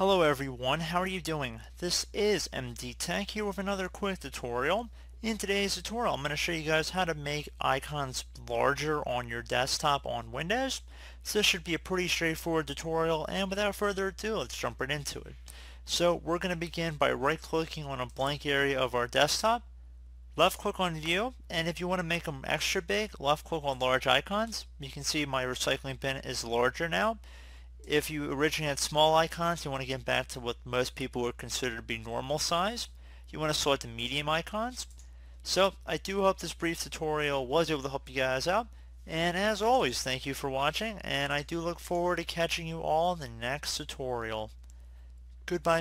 Hello everyone, how are you doing? This is MD Tech here with another quick tutorial. In today's tutorial I'm going to show you guys how to make icons larger on your desktop on Windows. So this should be a pretty straightforward tutorial and without further ado let's jump right into it. So we're going to begin by right clicking on a blank area of our desktop, left click on view and if you want to make them extra big left click on large icons. You can see my recycling bin is larger now. If you originally had small icons, you want to get back to what most people would consider to be normal size. You want to select the medium icons. So I do hope this brief tutorial was able to help you guys out. And as always, thank you for watching, and I do look forward to catching you all in the next tutorial. Goodbye.